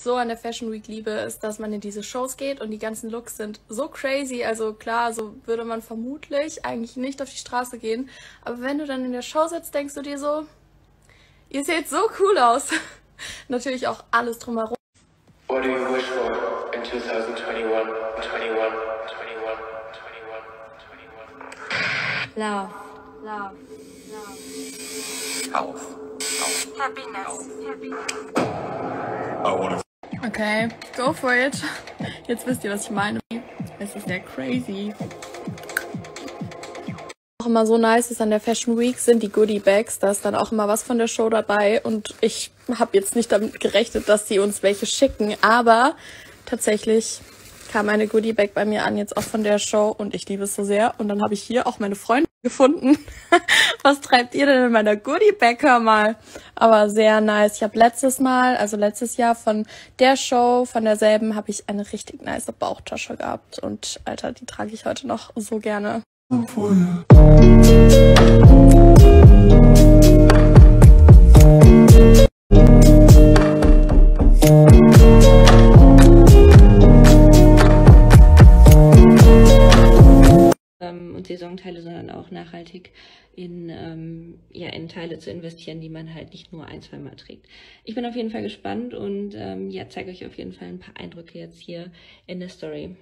so an der Fashion Week liebe, ist, dass man in diese Shows geht und die ganzen Looks sind so crazy. Also klar, so würde man vermutlich eigentlich nicht auf die Straße gehen. Aber wenn du dann in der Show sitzt, denkst du dir so, ihr seht so cool aus. Natürlich auch alles drumherum. What do you wish for in 2021, 21, 21, 21, 21? Love, love, love. Health. Happiness, happiness. I want to Okay, go for it. Jetzt wisst ihr, was ich meine. Es ist ja crazy. Auch immer so nice ist an der Fashion Week sind die Goodie Bags. Da ist dann auch immer was von der Show dabei und ich habe jetzt nicht damit gerechnet, dass sie uns welche schicken, aber tatsächlich kam eine Goodie Bag bei mir an, jetzt auch von der Show und ich liebe es so sehr. Und dann habe ich hier auch meine Freundin gefunden. Was treibt ihr denn in meiner Goodie Bag? Hör mal. Aber sehr nice. Ich habe letztes Mal, also letztes Jahr von der Show, von derselben, habe ich eine richtig nice Bauchtasche gehabt. Und Alter, die trage ich heute noch so gerne. ähm, Saisonteile, sondern auch nachhaltig in, ähm, ja, in Teile zu investieren, die man halt nicht nur ein, zwei Mal trägt. Ich bin auf jeden Fall gespannt und ähm, ja, zeige euch auf jeden Fall ein paar Eindrücke jetzt hier in der Story.